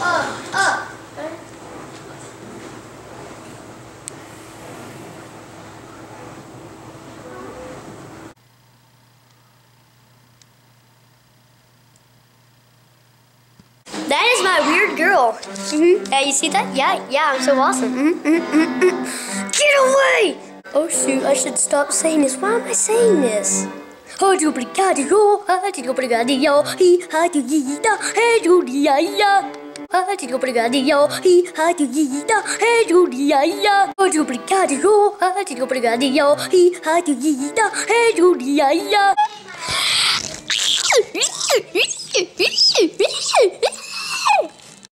That is my weird girl. Mm hmm Yeah, you see that? Yeah, yeah, I'm so awesome. Mm -hmm, mm -hmm, -hmm. Get away! Oh shoot, I should stop saying this. Why am I saying this? obrigado, obrigado, obrigado, obrigado, obrigado, obrigado, obrigado, rádio obrigado, yo, e rádio guida, rádio liaia. Rádio obrigado, yo, rádio obrigado, yo, e rádio guida, rádio liaia.